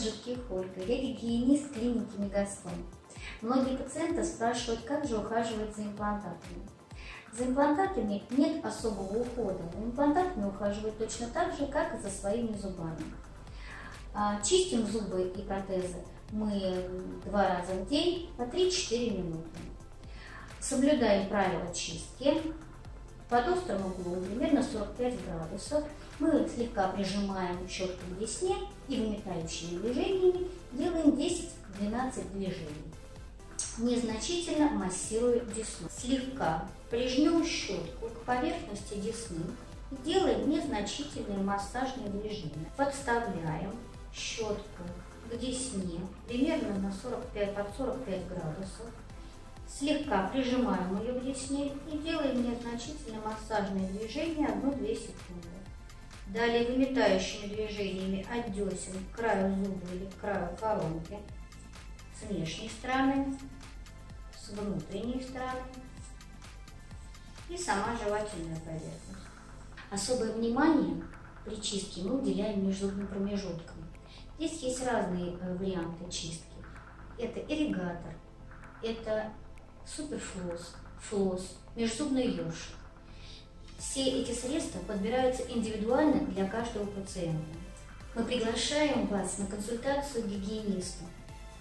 Жутких Ольга, я гигиенист клиники Мегастон. Многие пациенты спрашивают, как же ухаживать за имплантатами. За имплантатами нет особого ухода. За имплантатами ухаживают точно так же, как и за своими зубами. А, чистим зубы и протезы мы два раза в день по 3-4 минуты. Соблюдаем правила чистки. Под острым углом, примерно 45 градусов, мы слегка прижимаем щетку к десне и выметающими движениями делаем 10-12 движений. Незначительно массируя десну. Слегка прижмем щетку к поверхности десны и делаем незначительные массажные движения. Подставляем щетку к десне, примерно на 45, под 45 градусов. Слегка прижимаем ее к десне и делаем незначительные массажные движения 1-2 секунды. Далее выметающими движениями от десен к краю зуба или к краю коронки с внешней стороны, с внутренней стороны и сама жевательная поверхность. Особое внимание при чистке мы уделяем межзубным промежуткам. Здесь есть разные э, варианты чистки. Это ирригатор, это суперфлосс, флосс, межзубный ёршик. Все эти средства подбираются индивидуально для каждого пациента. Мы приглашаем вас на консультацию к гигиенисту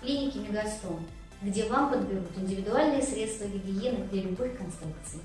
клиники Мегастон, где вам подберут индивидуальные средства гигиены для любых конструкций.